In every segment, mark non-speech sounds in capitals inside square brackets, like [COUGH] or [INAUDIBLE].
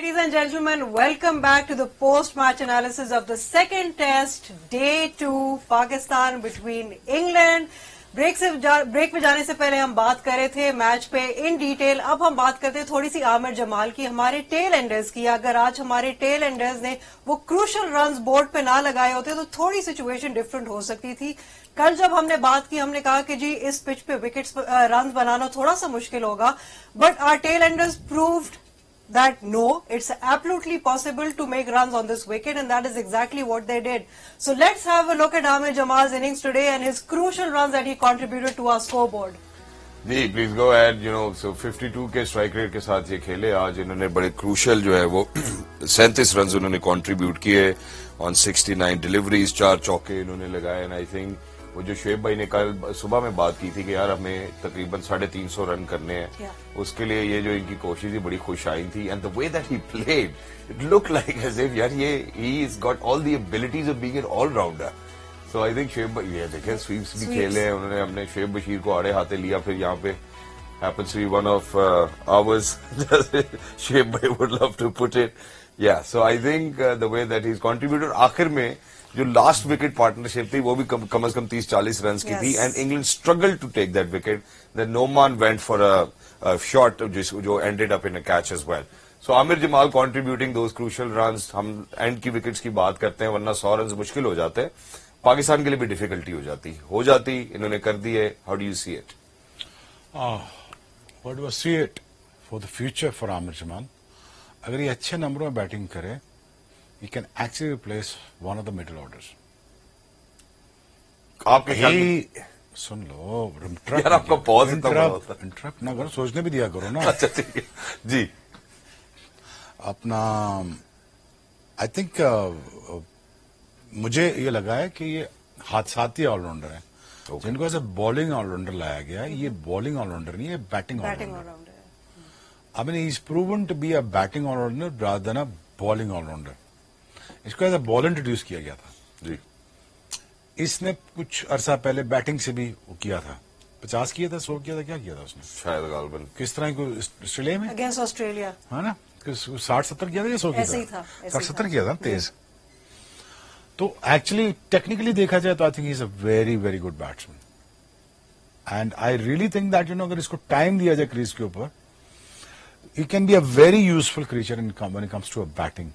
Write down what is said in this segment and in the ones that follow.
Ladies and gentlemen, welcome back to the post-match analysis of the second test, day two, Pakistan between England. Break से break में जाने से पहले हम बात कर रहे थे मैच पे इन डिटेल अब हम बात करते हैं थोड़ी सी आमिर जमाल की हमारे टेल एंडर्स की। अगर आज हमारे टेल एंडर्स ने वो क्रूशल रन्स बोर्ड पे ना लगाए होते तो थोड़ी सिचुएशन डिफरेंट हो सकती थी। कल जब हमने बात की हमने कहा कि जी इस पिच पे विकेट्स रन बनाना थोड़ा सा मुश्किल होगा but our tail enders proved that no, it's absolutely possible to make runs on this wicket and that is exactly what they did. So let's have a look at Amir Jamal's innings today and his crucial runs that he contributed to our scoreboard. Ji please go ahead you know so 52 के strike rate के साथ ये खेले आज इन्होंने बड़े crucial जो है वो सैंतीस [CLEARS THROAT] रन उन्होंने कंट्रीब्यूट किए ऑन 69 डिलीवरीज चार चौके इन्होंने लगाए एंड आई थिंक वो जो शुएब भाई ने कल सुबह में बात की थी कि यार हमें तकरीबन साढ़े तीन सौ रन करने हैं yeah. उसके लिए ये जो इनकी कोशिश थी बड़ी खुश आई थी and the way that he played it look like as if यार ये he is got all the abilities of being an all rounder so I think Shoaib भाई ये देखें स्वीप्स भी खेले हैं उन्होंने अपने शुएब बशीर को आड़े हाथे लिया फिर यहाँ पे happens to be one of uh, ours. [LAUGHS] Bhai would love to put it. Yeah, so I think uh, the way that he's contributed, आखिर में जो लास्ट विकेट पार्टनरशिप थी वो भी कम, कम अज कम तीस चालीस रन की थी and England struggle to take that wicket the Noman went for a shot जो ended up in a catch as well so Aamir Jamal contributing those crucial run हम and की विकेट्स की बात करते हैं वरना सौ रन मुश्किल हो जाते हैं। पाकिस्तान के लिए भी डिफिकल्टी हो जाती हो जाती इन्होंने कर दी है। How do you see it what do see it for the future for Aamir Jamal अगर ये अच्छे नंबरों में बैटिंग करे he can actually replace one of the middle orders. आपके ख्याल सुन लो यार आपका पॉज इंटरप्ट ना करो सोचने भी दिया करो ना। अच्छा ठीक है। जी। अपना आई थिंक uh, मुझे ये लगा है कि ये हादसाती ऑलराउंडर है। Okay. जिनको ऐसे बॉलिंग ऑलराउंडर लाया गया है ये बॉलिंग ऑलराउंडर नहीं है batting all rounder I mean is proven to be a batting all rounder rather than a bowling all rounder इसको एज अ बॉल इंट्रोड्यूस किया गया था। जी। इसने कुछ अरसा पहले बैटिंग से भी वो किया था। पचास किया था सौ किया था क्या किया था उसने? शायद गालबन। किस तरह को ऑस्ट्रेलिया में? अगेंस्ट ऑस्ट्रेलिया है ना? साठ सत्तर किया था या सौ किया था? साठ सत्तर किया था तेज। तो एक्चुअली टेक्निकली देखा जाए तो I think is a very very good batsman and I really think that you know अगर इसको टाइम दिया जाए क्रीज के ऊपर you can be a very useful creature in comes to a batting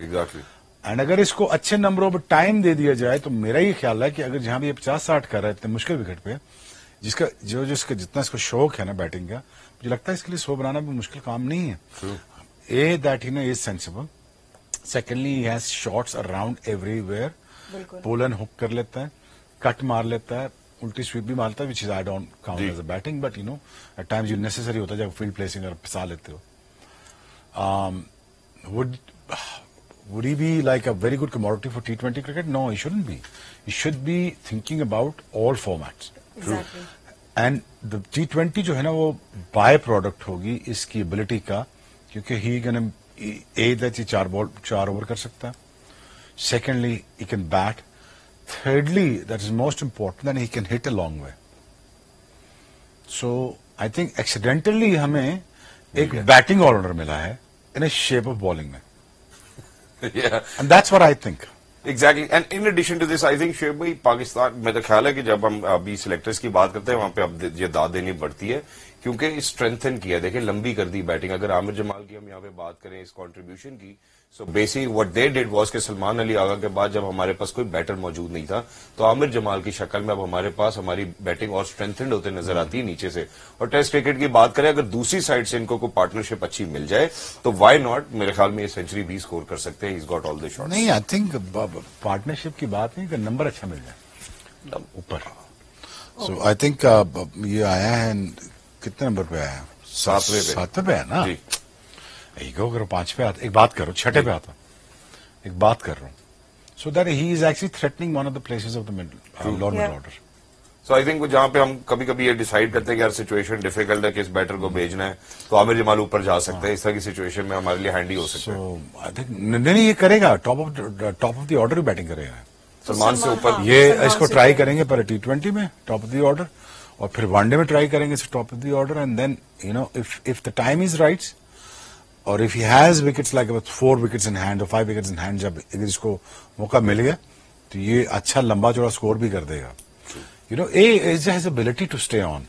exactly exactly. And अगर इसको अच्छे नंबरों पर टाइम दे दिया जाए तो मेरा ये ख्याल है कि अगर जहाँ भी ये पचास साठ कर रहा है इतने मुश्किल विकेट पे जिसका जो जिसका जितना इसको शौक है ना बैटिंग का मुझे लगता है इसके लिए सो बनाना भी मुश्किल काम नहीं है। ए that he know is sensible secondly has shots around everywhere pull and hook कर लेता है कट मार लेता है उल्टी स्वीप भी मारता है which is I don't count as a batting but you know at times you necessary होता है जब फ़ील्ड प्लेसिंग और पिसा लेते हो। Would would he be like a very good commodity for T20 cricket? No, he shouldn't be. He should be thinking about all formats. Exactly. And the T20 जो है ना वो बाय प्रोडक्ट होगी इसकी एबिलिटी का क्योंकि ही कैन ए दैट ही चार ball चार ओवर कर सकता है secondly he can bat thirdly that is most important that he can hit a long way so i think accidentally हमें एक बैटिंग ऑलराउंडर मिला है इन शेप ऑफ़ बॉलिंग में yeah. And that's what I think. Exactly. And in addition to this, I think Shoaib भाई पाकिस्तान मेरा ख्याल है कि जब हम अभी सिलेक्टर्स की बात करते हैं वहाँ पे अब ये दाद देनी पड़ती है क्योंकि स्ट्रेंथन किया देखिए लंबी कर दी बैटिंग अगर आमिर जमाल की हम यहाँ पे बात करें इस कंट्रीब्यूशन की so basic what they did was के सलमान अली आगा के बाद जब हमारे पास कोई बैटर मौजूद नहीं था तो आमिर जमाल की शक्ल में अब हमारे पास हमारी बैटिंग और स्ट्रेंथेंड होते नज़र आती है नीचे से। और टेस्ट क्रिकेट की बात करें अगर दूसरी साइड से इनको कोई पार्टनरशिप अच्छी मिल जाए तो वाई नॉट मेरे ख्याल में ये सेंचुरी भी स्कोर कर सकते हैं। Is got all the shot नहीं आई थिंक पार्टनरशिप की बात नहीं नंबर अच्छा मिल जाए। ऊपर। सो आई थिंक ये आया है कितने नंबर पे आया? सातवें पे सातवें पे? है ना? ईगो करो पाँच पे आता एक बात करो छठे पे आता। एक बात कर रहा हूँ। So that he is actually threatening one of the places of the middle normal order so I think जहाँ पे हम कभी कभी ये डिसाइड करते हैं कि यार सिचुएशन डिफ़िकल्ट है किस बैटर को भेजना है तो आमिर जमाल ऊपर जा सकते हैं। इस तरह की सिचुएशन में हमारे लिए हैंडी हो सकता है। आई थिंक नहीं ये करेगा। Top of top of the order batting करेगा। सलमान से ऊपर ये इसको ट्राई करेंगे पर टी ट्वेंटी में टॉप ऑफ़ द ऑर्डर और फिर वनडे में ट्राई करेंगे top of the order and then you know if if the time is rights और if he has wickets like four wickets in hand और five wickets in hand जब अगर इसको मौका मिल गया तो ये अच्छा लंबा चौड़ा स्कोर भी कर देगा। You know uh is has ability to stay on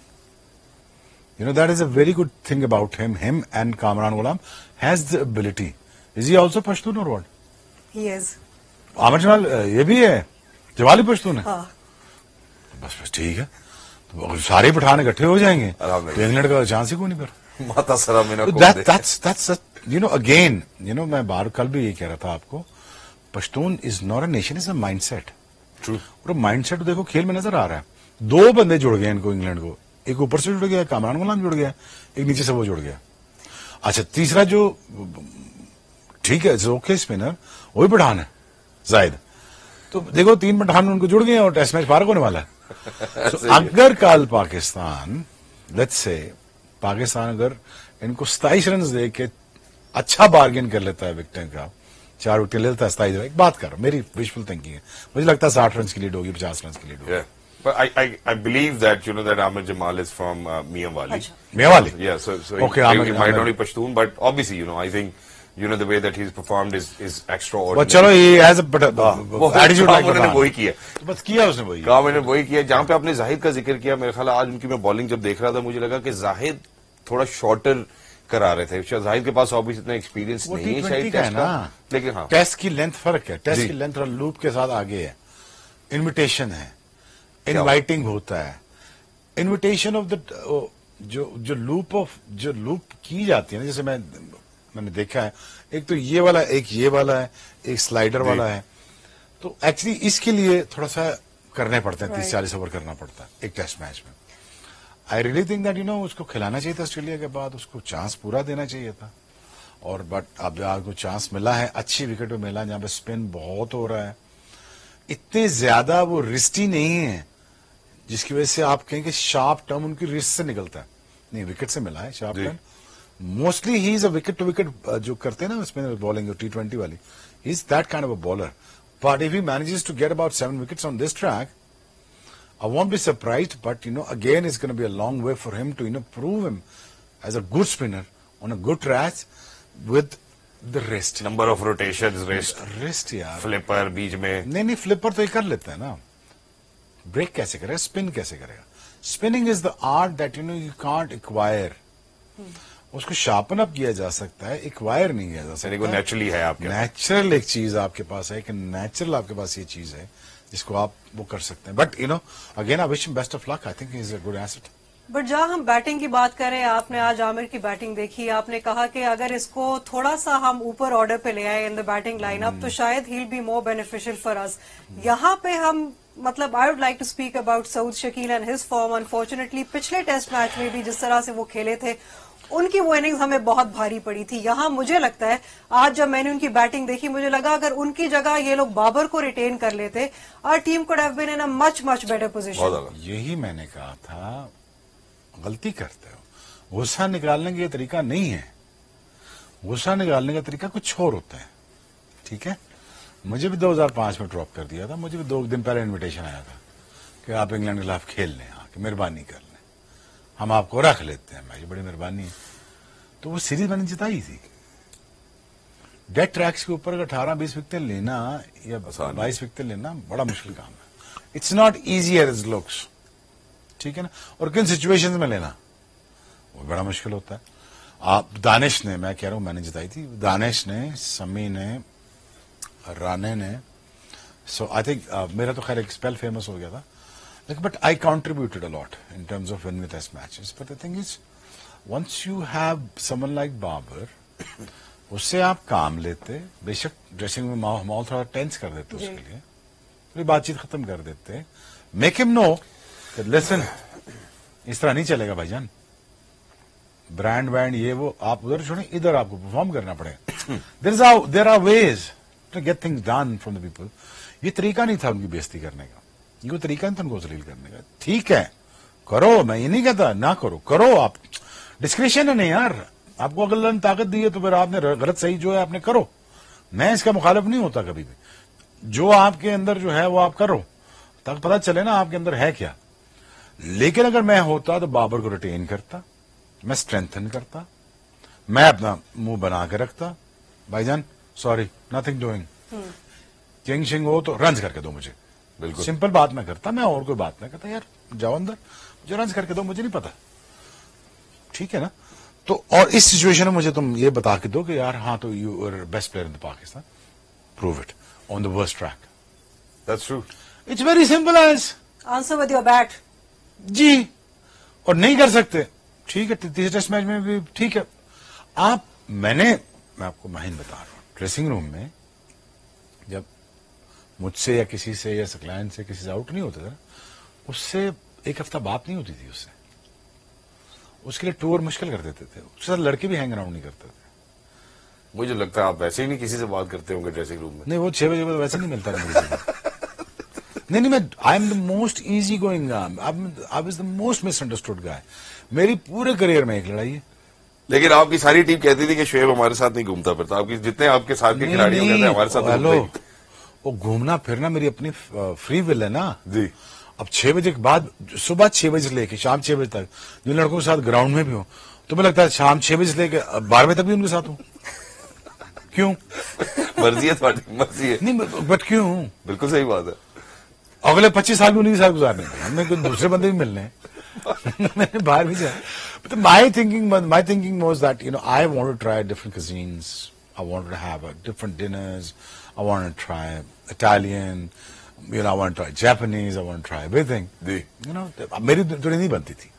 you know that is a very good thing about him him and Kamran Ghulam has the ability. Is he also Pashtun or what? He is Aamir Jamal ये भी है? जवाली पश्तून है? हाँ। बस बस ठीक है। सारे पठान इकट्ठे हो जाएँगे। तो इंग्लैंड का चांस ही कोई नहीं फिर माता सरा that's that's you know again you know मैं बार कल भी ये कह रहा था आपको Pashtun is not a nation is a mindset true और माइंडसेट देखो खेल में नज़र आ रहा है। दो बंदे जुड़ गए इनको इंग्लैंड को। एक ऊपर से जुड़ गया कामरान गुलाम जुड़ गया एक नीचे से वो जुड़ गया। अच्छा तीसरा जो ठीक है ओके स्पिनर वही पठान है जायद। तो देखो तीन पठान उनको जुड़ गए और टेस्ट मैच पार्क होने वाला है [LAUGHS] so, अगर कल पाकिस्तान लेट्स से पाकिस्तान अगर इनको सताइस रन दे के अच्छा बार्गेन कर लेता है विकटें का चार विकेट ले लेता है सताइस एक बात कर मेरी विशफुल थिंकिंग है मुझे लगता है साठ रन की लीड होगी पचास रन की लीड होगी yeah. But I I I believe that you know that Amir Jamal is from uh, Miamwali. अच्छा। Miamwali. Yeah. So so okay, he, Amir, he might not be Pashtun, but obviously you know I think you know, the way that he's performed is, is extraordinary. वो चलो ये as वो attitude काम उन्होंने वही किया। तो बस किया उसने वही। काम मैंने वही किया। जहाँ पे आपने जाहिद का ज़िक्र किया मेरे ख्याल आज उनकी मैं बॉलिंग जब देख रहा था मुझे लगा कि जाहिद थोड़ा शॉर्टर करा रहे थे। जाहिद के पास ऑब्वियस इतना एक्सपीरियंस नहीं है शायद टेस्ट ना का। लेकिन हाँ। टेस्ट की लेंथ फ़र्क है। टेस्ट की लेंथ और लूप के साथ आगे है। इनविटेशन है। इनवाइटिंग होता है। इनविटेशन ऑफ़ द जो जो लूप ऑफ़ जो लूप की जाती है ना जैसे मैं मैंने देखा है। एक तो ये वाला एक ये वाला है एक स्लाइडर वाला है। तो एक्चुअली इसके लिए थोड़ा सा करने पड़ते हैं तीस चालीस ओवर करना पड़ता है एक टेस्ट मैच में। I really think that you know उसको खिलाना चाहिए था ऑस्ट्रेलिया के बाद उसको चांस पूरा देना चाहिए था। और बट अब आपको चांस मिला है अच्छी विकेट पे मिला जहाँ पे स्पिन बहुत हो रहा है इतने ज़्यादा वो रिस्टी नहीं है जिसकी वजह से आप कहें कि शार्प टर्म उनकी रिस्ट से निकलता है। नहीं विकेट से मिला है sharp. Term Mostly he is a wicket to wicket जो करते हैं ना स्पिनर बॉलिंग टी ट्वेंटी वाली he is that kind of a bowler but if he manages to get about seven wickets on this track I won't be surprised, but you know, again, it's going to be a long way for him to you know prove him as a good spinner on a good track with the wrist. Number of rotation rest Wrist, यार. Flipper बीच में नहीं नहीं flipper तो ये कर लेता है ना ब्रेक कैसे करेगा स्पिन कैसे करेगा spinning is the art that you know you can't acquire उसको शार्पन अप किया जा सकता है एक्वायर नहीं किया जा यानी वो सकता। नेचुरली है आपके नेचुरल एक चीज़ आपके पास है कि नेचुरल आपके पास ये चीज़ है जिसको आप वो कर सकते हैं। But you know again I wish best of luck I think is a good asset but जहाँ हम बैटिंग की बात करें आपने आज आमिर की बैटिंग देखी आपने कहा कि अगर इसको थोड़ा सा हम ऊपर ऑर्डर पे ले आए इन द बैटिंग लाइनअप तो शायद ही be more beneficial for us यहाँ पे हम मतलब I would like to speak about Saud Shakeel and his form unfortunately पिछले टेस्ट मैच में भी जिस तरह से वो खेले थे उनकी वो इनिंग्स हमें बहुत भारी पड़ी थी। यहाँ मुझे लगता है, आज जब मैंने उनकी बैटिंग देखी, मुझे लगा अगर उनकी जगह ये लोग बाबर को रिटेन कर लेते और टीम को have been in a much much better बहुत यही मैंने कहा था, गलती करते हो। गुस्सा निकालने का तरीका नहीं है। गुस्सा निकालने का तरीका कुछ और होता है। ठीक है? मुझे भी 2005 में ड्रॉप कर दिया था। मुझे भी दो दिन पहले इनविटेशन आया था कि आप इंग्लैंड के खिलाफ खेल लें। आके मेहरबानी कर हम आपको रख लेते हैं। मेरी बड़ी मेहरबानी है। तो वो सीरीज़ मैंने जिताई थी। डेड ट्रैक्स के ऊपर अगर अठारह बीस विकटें लेना या बाईस विकटें लेना बड़ा मुश्किल काम है। It's not easy as looks ठीक है ना? और किन सिचुएशन में लेना? वो बड़ा मुश्किल होता है। आप दानिश ने मैं कह रहा हूँ मैंने जिताई थी। दानिश ने समी ने राने ने। सो आई थिंक मेरा तो खैर एक स्पेल फ़ेमस हो गया था। लेकिन but I contributed a lot in terms of win test matches but the thing is once you have someone like Babar उससे आप काम लेते बेशक ड्रेसिंग में माहौल थोड़ा टेंस कर देते उसके लिए थोड़ी बातचीत खत्म कर देते। मेक हिम नो लिसन इस तरह नहीं चलेगा भाईजान। ब्रांड ब्रांड ये वो आप उधर छोड़े इधर आपको परफॉर्म करना पड़ेगा there is there are ways to get things done from the people ये तरीका नहीं था उनकी बेइज्जती करने का। ये कोई तरीका नहीं था उनको जलील करने का? ठीक है करो मैं ये नहीं कहता ना करो करो आप। डिस्क्रिप्शन है नहीं यार। आपको अगर अल्लाह ने ताकत दी है तो फिर आपने गलत सही जो है आपने करो। मैं इसका मुखालिफ नहीं होता कभी भी। जो आपके अंदर जो है वो आप करो। ताकि पता चले ना आपके अंदर है क्या। लेकिन अगर मैं होता तो बाबर को रिटेन करता मैं स्ट्रेंथन करता मैं अपना मुँह बना के रखता। भाईजान सॉरी नथिंग डूइंग चिंग शिंग हो तो रंज करके दो मुझे। बिल्कुल। सिंपल बात मैं करता मैं और कोई बात नहीं करता यार जाओ अंदर। मुझे रंज करके दो मुझे नहीं पता। ठीक है ना? तो और इस सिचुएशन में मुझे तुम ये बता के दो कि यार हाँ तो you are best player in the Pakistan prove it on the worst track that's true it's very simple as answer with your bat जी। और नहीं कर सकते। ठीक है तीसरे टेस्ट मैच में भी ठीक है। आप मैंने मैं आपको माहिन बता रहा हूँ। ड्रेसिंग रूम में जब मुझसे या किसी से या क्लाइंट से किसी से आउट नहीं होता था। उससे एक हफ़्ता बात नहीं होती थी उससे। उसके लिए टूर मुश्किल कर देते थे। उसके साथ लड़के भी हैंग अराउंड नहीं करते थे। मुझे लगता है आप वैसे ही नहीं किसी से बात करते होंगे ड्रेसिंग रूम में। नहीं वो छह बजे के बाद वैसे नहीं मिलता नहीं नहीं मैं I am the most easy going I was the most misunderstood guy मेरी पूरे करियर में एक लड़ाई है। लेकिन आपकी सारी टीम कहती थी कि शुएब हमारे साथ नहीं घूमता फिरता। आपकी जितने आपके साथ के खिलाड़ी हमारे साथ हेलो। वो घूमना फिरना मेरी अपनी फ्री विल है ना? जी। अब छह बजे के बाद सुबह छह बजे से लेके शाम छह बजे तक जिन लड़कों के साथ ग्राउंड में भी हो तो मुझे लगता है शाम छह बजे से लेके बारह बजे तक भी उनके साथ हूँ। क्यों? मर्ज़ी है मर्ज़ी है। नहीं बट क्यों? बिल्कुल सही बात है। अगले पच्चीस साल भी उन्हीं के साथ गुजारने हैं। हमने कोई दूसरे बंदे भी मिलने [LAUGHS] मैंने बाहर भी जाया। My thinking my thinking was that you know I want to try different cuisines I want to have different dinners I want to try Italian you know I want try Japanese I want try everything ji you know मेरी दुनिया नहीं बनती थी